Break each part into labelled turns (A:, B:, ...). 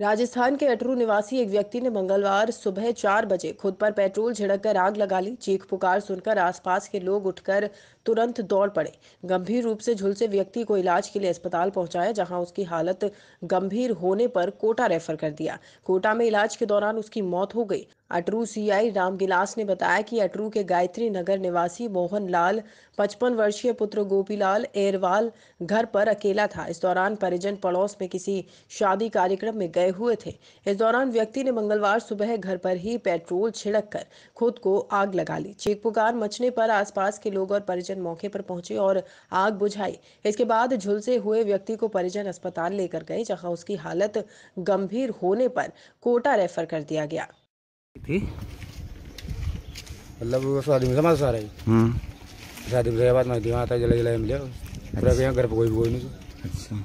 A: राजस्थान के अटरू निवासी एक व्यक्ति ने मंगलवार सुबह चार बजे खुद पर पेट्रोल छिड़क कर आग लगा ली। चीख पुकार सुनकर आसपास के लोग उठकर तुरंत दौड़ पड़े। गंभीर रूप से झुलसे व्यक्ति को इलाज के लिए अस्पताल पहुँचाया, जहाँ उसकी हालत गंभीर होने पर कोटा रेफर कर दिया। कोटा में इलाज के दौरान उसकी मौत हो गई। अटरू सीआई रामगिलास ने बताया कि अटरू के गायत्री नगर निवासी मोहन लाल, पचपन वर्षीय पुत्र गोपीलाल एरवाल घर पर अकेला था। इस दौरान परिजन पड़ोस में किसी शादी कार्यक्रम में गए हुए थे। इस दौरान व्यक्ति ने मंगलवार सुबह घर पर ही पेट्रोल छिड़क कर खुद को आग लगा ली। चीख पुकार मचने पर आसपास के लोग और परिजन मौके पर पहुँचे और आग बुझाई। इसके बाद झुलसे हुए व्यक्ति को परिजन अस्पताल लेकर गए जहाँ उसकी हालत गंभीर होने पर कोटा रेफर कर दिया गया।
B: थी?
C: मतलब वो शादी में समझ आ रही?
B: हम्म।
C: शादी में बाद में दिमाग आता जला जला मिले। फिर यहाँ घर पर कोई कोई नहीं
B: अच्छा।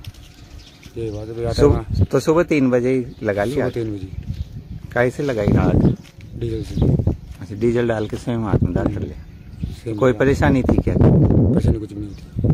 C: ये बात आता
B: सुबह तो सुबह तीन बजे ही लगा
C: सुबह
B: लिया
C: तीन बजे।
B: कैसे लगाई आग?
C: डीजल से।
B: अच्छा डीजल डाल के स्वयं हाथ में डाल कर लिया। कोई परेशानी थी क्या?
C: परेशानी कुछ नहीं थी।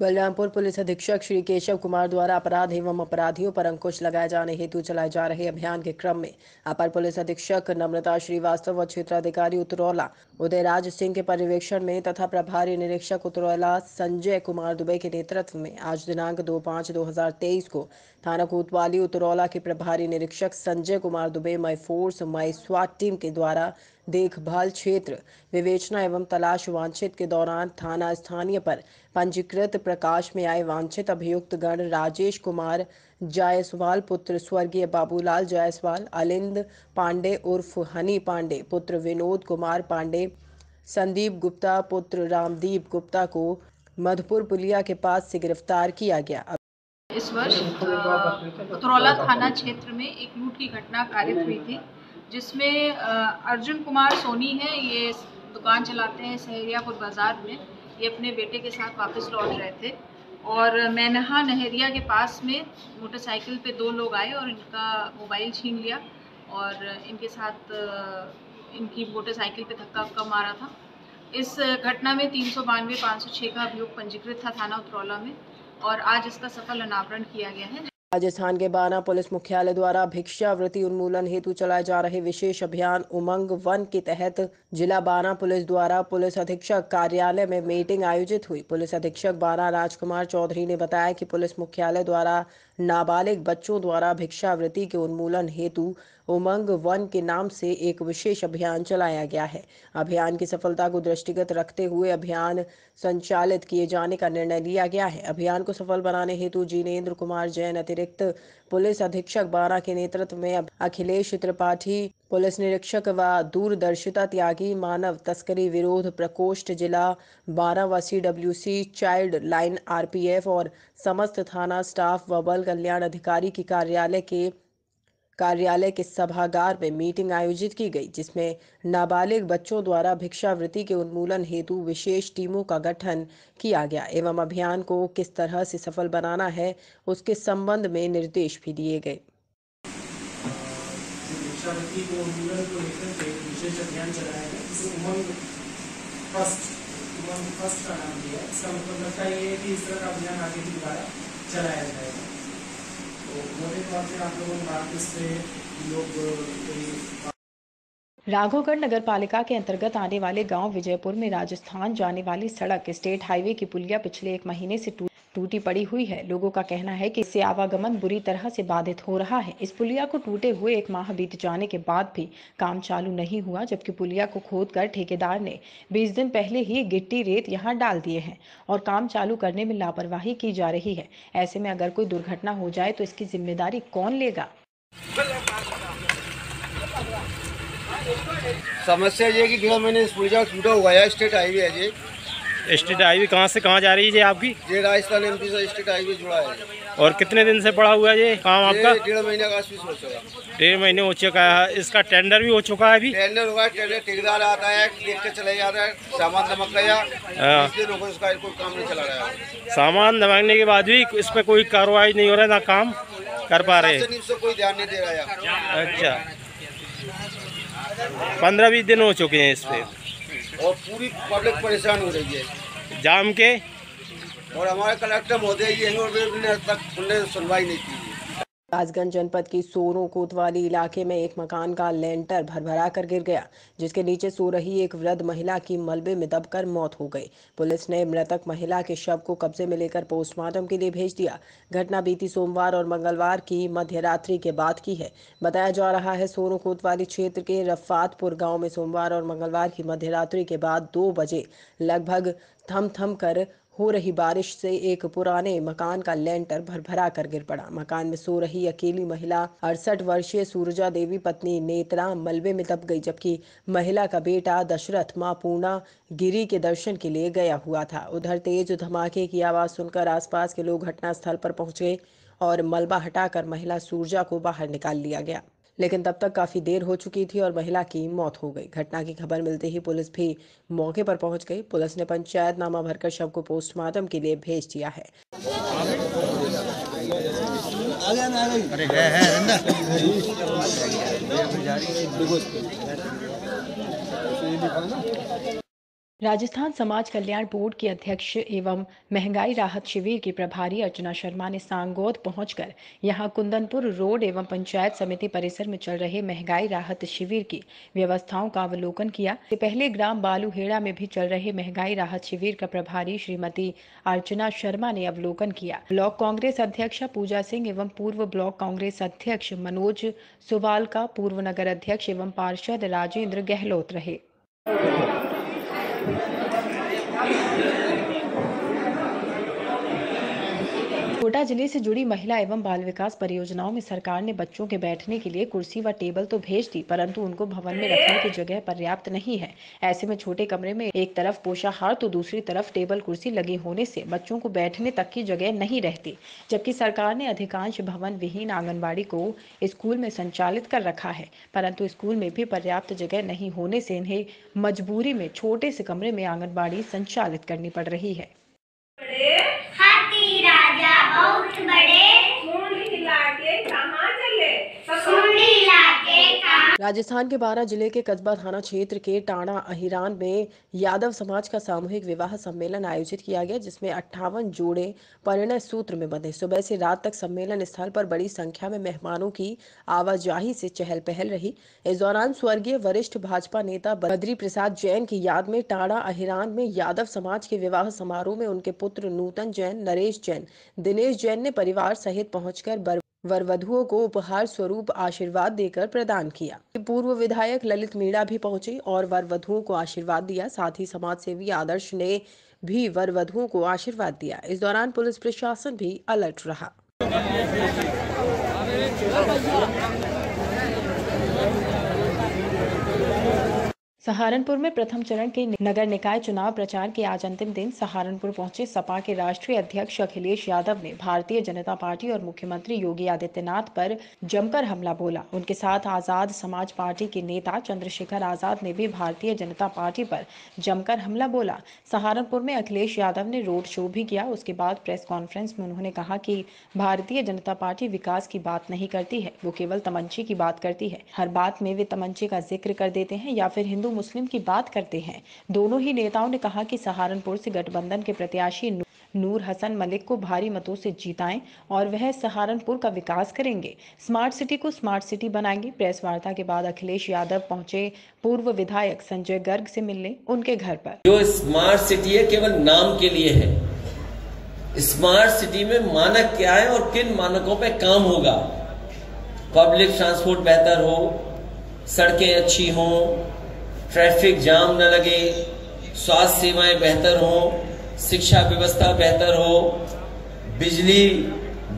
A: बलरामपुर पुलिस अधीक्षक श्री केशव कुमार द्वारा अपराध एवं अपराधियों पर अंकुश लगाए जाने हेतु चलाए जा रहे अभियान के क्रम में अपर पुलिस अधीक्षक नम्रता श्रीवास्तव व क्षेत्राधिकारी उतरौला। उदयराज सिंह के पर्यवेक्षण में तथा प्रभारी निरीक्षक उतरौला संजय कुमार दुबे के नेतृत्व में आज दिनांक दो पाँच दो हज़ार तेईस को थाना कोतवाली उतरौला के प्रभारी निरीक्षक संजय कुमार दुबे मई फोर्स माई स्वाट टीम के द्वारा देखभाल क्षेत्र, विवेचना एवं तलाश वांछित के दौरान थाना स्थानीय पर पंजीकृत प्रकाश में आए वांछित अभियुक्त गण राजेश कुमार जायसवाल, पुत्र स्वर्गीय बाबूलाल जायसवाल, अलिंद पांडे उर्फ़ हनी पांडे, पुत्र विनोद कुमार पांडे, संदीप गुप्ता, पुत्र रामदीप गुप्ता को मधुपुर पुलिया के पास से गिरफ़्तार किया गया।
D: इस वर्ष उतरौला थाना क्षेत्र में एक लूट की घटना कारित हुई थी। जिसमें अर्जुन कुमार सोनी है, ये दुकान चलाते हैं सहरियापुर बाज़ार में। ये अपने बेटे के साथ वापस लौट रहे थे। और मैनहा नहरिया के पास में मोटरसाइकिल पे दो लोग आए और इनका मोबाइल छीन लिया और इनके साथ इनकी मोटरसाइकिल पे धक्का वक्का मारा था। इस घटना में तीन सौ बानवे, पाँच सौ छः का अभियोग पंजीकृत था थाना उतरौला में और आज इसका सफल अनावरण किया गया है।
A: राजस्थान के बाना पुलिस मुख्यालय द्वारा भिक्षावृत्ति उन्मूलन हेतु चलाए जा रहे विशेष अभियान उमंग वन के तहत जिला बाना पुलिस द्वारा पुलिस अधीक्षक कार्यालय में मीटिंग आयोजित हुई। पुलिस अधीक्षक बाना राजकुमार चौधरी ने बताया कि पुलिस मुख्यालय द्वारा नाबालिग बच्चों द्वारा भिक्षावृत्ति के उन्मूलन हेतु उमंग वन के नाम से एक विशेष अभियान चलाया गया है। अभियान की सफलता को दृष्टिगत रखते हुए अभियान संचालित किए जाने का निर्णय लिया गया है। अभियान को सफल बनाने हेतु जिनेन्द्र कुमार जैन अतिरिक्त पुलिस अधीक्षक बारा के नेतृत्व में अखिलेश त्रिपाठी, पुलिस निरीक्षक व दूरदर्शिता त्यागी मानव तस्करी विरोध प्रकोष्ठ जिला बारा व C W C child line R P F और समस्त थाना स्टाफ व बल कल्याण अधिकारी की कार्यालय के कार्यालय के सभागार में मीटिंग आयोजित की गई, जिसमें नाबालिग बच्चों द्वारा भिक्षावृत्ति के उन्मूलन हेतु विशेष टीमों का गठन किया गया। एवं अभियान को किस तरह से सफल बनाना है, उसके संबंध में निर्देश भी दिए गए।
E: फ़र्स्ट का नाम दिया इसका मतलब लगता है कि इस तरह का अभियान आगे भी चलाया जाएगा।
A: राघवगढ़ नगर पालिका के अंतर्गत आने वाले गाँव विजयपुर में राजस्थान जाने वाली सड़क स्टेट हाईवे की पुलिया पिछले एक महीने से टू- टूटी पड़ी हुई है। लोगों का कहना है कि इससे आवागमन बुरी तरह से बाधित हो रहा है। इस पुलिया को टूटे हुए एक माह बीत जाने के बाद भी काम चालू नहीं हुआ, जबकि पुलिया को खोदकर ठेकेदार ने 20 दिन पहले ही गिट्टी रेत यहाँ डाल दिए हैं और काम चालू करने में लापरवाही की जा रही है। ऐसे में अगर कोई दुर्घटना हो जाए तो इसकी ज़िम्मेदारी कौन लेगा?
F: समस्या ये कि डेढ़ महीने से पुलिया टूटा हुआ है, स्टेट हाईवे है जी
G: स्टेट हाईवे कहाँ से कहाँ जा रही है जी आपकी?
F: ये राजस्थान एमपी से स्टेट हाईवे जुड़ा है।
G: और कितने दिन से पड़ा हुआ है ये काम आपका?
F: डेढ़ महीने का हो चुका।
G: डेढ़ महीने हो चुका है। इसका टेंडर भी हो चुका है अभी?
F: टेंडर हुआ टेंडर ठेकेदार आता है देख के चले जाता है सामान दमक गया
G: हाँ।
F: लोगों इसका कोई काम नहीं चला रहा है।
G: सामान दबाने के बाद भी इस पर कोई कार्रवाई नहीं हो रहा ना काम कर पा रहे।
F: कोई ध्यान नहीं दे रहा है।
G: अच्छा। पंद्रह बीस दिन हो चुके हैं इस पे।
F: और पूरी पब्लिक परेशान हो रही है।
G: जाम के?
F: और हमारे कलेक्टर महोदय जी हैं और अब तक उन्होंने सुनवाई नहीं की।
A: राजगंज जनपद की सोनो कोतवाली इलाके में एक मकान का लेंटर भरभरा कर गिर गया, जिसके नीचे सो रही एक वृद्ध महिला की मलबे में दबकर मौत हो गई। पुलिस ने मृतक महिला के शव को कब्जे में लेकर पोस्टमार्टम के लिए भेज दिया। घटना बीती सोमवार और मंगलवार की मध्य रात्रि के बाद की है। बताया जा रहा है सोनो कोतवाली क्षेत्र के रफातपुर गाँव में सोमवार और मंगलवार की मध्य रात्रि के बाद दो बजे लगभग थम थम कर हो रही बारिश से एक पुराने मकान का लेंटर भरभरा कर गिर पड़ा। मकान में सो रही अकेली महिला, अड़सठ वर्षीय सूरजा देवी पत्नी नेत्रा मलबे में दब गई, जबकि महिला का बेटा दशरथ माँ पूर्णा गिरी के दर्शन के लिए गया हुआ था। उधर तेज धमाके की आवाज़ सुनकर आसपास के लोग घटनास्थल पर पहुँच और मलबा हटाकर महिला सूरजा को बाहर निकाल लिया गया। लेकिन तब तक काफ़ी देर हो चुकी थी और महिला की मौत हो गई। घटना की खबर मिलते ही पुलिस भी मौके पर पहुँच गई। पुलिस ने पंचायतनामा भरकर शव को पोस्टमार्टम के लिए भेज दिया है। राजस्थान समाज कल्याण बोर्ड की अध्यक्ष एवं महँगाई राहत शिविर की प्रभारी अर्चना शर्मा ने सांगोद पहुंचकर यहाँ कुंदनपुर रोड एवं पंचायत समिति परिसर में चल रहे महँगाई राहत शिविर की व्यवस्थाओं का अवलोकन किया। पहले ग्राम बालूहेड़ा में भी चल रहे महँगाई राहत शिविर का प्रभारी श्रीमती अर्चना शर्मा ने अवलोकन किया। ब्लॉक कांग्रेस अध्यक्ष पूजा सिंह एवं पूर्व ब्लॉक कांग्रेस अध्यक्ष मनोज सुवाल का पूर्व नगर अध्यक्ष एवं पार्षद राजेंद्र गहलोत रहे। Thank you. कोटा ज़िले से जुड़ी महिला एवं बाल विकास परियोजनाओं में सरकार ने बच्चों के बैठने के लिए कुर्सी व टेबल तो भेज दी, परंतु उनको भवन में रखने की जगह पर्याप्त नहीं है। ऐसे में छोटे कमरे में एक तरफ़ पोषाहार तो दूसरी तरफ़ टेबल कुर्सी लगी होने से बच्चों को बैठने तक की जगह नहीं रहती। जबकि सरकार ने अधिकांश भवन विहीन आंगनबाड़ी को स्कूल में संचालित कर रखा है, परंतु स्कूल में भी पर्याप्त जगह नहीं होने से इन्हें मजबूरी में छोटे से कमरे में आंगनबाड़ी संचालित करनी पड़ रही है
H: हाथी राजा बहुत बड़े
I: सूंड हिला के कहाँ चले
H: सुंडी लाके कहा
A: राजस्थान के बारह ज़िले के कस्बा थाना क्षेत्र के टाणा अहिरान में यादव समाज का सामूहिक विवाह सम्मेलन आयोजित किया गया, जिसमें अट्ठावन जोड़े परिणय सूत्र में बंधे। सुबह से रात तक सम्मेलन स्थल पर बड़ी संख्या में मेहमानों की आवाजाही से चहल पहल रही। इस दौरान स्वर्गीय वरिष्ठ भाजपा नेता बद्री प्रसाद जैन की याद में टाणा अहिरान में यादव समाज के विवाह समारोह में उनके पुत्र नूतन जैन, नरेश जैन, दिनेश जैन ने परिवार सहित पहुंचकर बर वर वधुओं को उपहार स्वरूप आशीर्वाद देकर प्रदान किया। पूर्व विधायक ललित मीणा भी पहुँचे और वर वधुओं को आशीर्वाद दिया। साथ ही समाज सेवी आदर्श ने भी वर वधुओं को आशीर्वाद दिया। इस दौरान पुलिस प्रशासन भी अलर्ट रहा। सहारनपुर में प्रथम चरण के नगर निकाय चुनाव प्रचार के आज अंतिम दिन सहारनपुर पहुँचे सपा के राष्ट्रीय अध्यक्ष अखिलेश यादव ने भारतीय जनता पार्टी और मुख्यमंत्री योगी आदित्यनाथ पर जमकर हमला बोला। उनके साथ आज़ाद समाज पार्टी के नेता चंद्रशेखर आज़ाद ने भी भारतीय जनता पार्टी पर जमकर हमला बोला। सहारनपुर में अखिलेश यादव ने रोड शो भी किया। उसके बाद प्रेस कॉन्फ्रेंस में उन्होंने कहा कि भारतीय जनता पार्टी विकास की बात नहीं करती है, वो केवल तमंचे की बात करती है। हर बात में वे तमंचे का ज़िक्र कर देते हैं या फिर हिंदू मुस्लिम की बात करते हैं। दोनों ही नेताओं ने कहा कि सहारनपुर से गठबंधन के प्रत्याशी नूर हसन मलिक को भारी मतों से जीताएँ और वह सहारनपुर का विकास करेंगे। स्मार्ट सिटी को स्मार्ट सिटी बनाएँगे। प्रेस वार्ता के बाद अखिलेश यादव पहुँचे पूर्व विधायक संजय गर्ग से मिलने उनके घर पर।
J: जो स्मार्ट सिटी है, केवल नाम के लिए है। स्मार्ट सिटी में मानक क्या है और किन मानकों पर काम होगा? पब्लिक ट्रांसपोर्ट बेहतर हो, सड़कें अच्छी हों ट्रैफ़िक जाम न लगे, स्वास्थ्य सेवाएँ बेहतर हों, शिक्षा व्यवस्था बेहतर हो, बिजली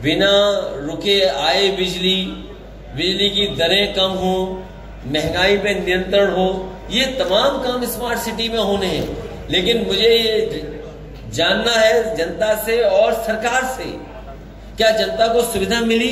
J: बिना रुके आए बिजली बिजली की दरें कम हो, महँगाई पे नियंत्रण हो, ये तमाम काम स्मार्ट सिटी में होने हैं। लेकिन मुझे ये जानना है जनता से और सरकार से, क्या जनता को सुविधा मिली?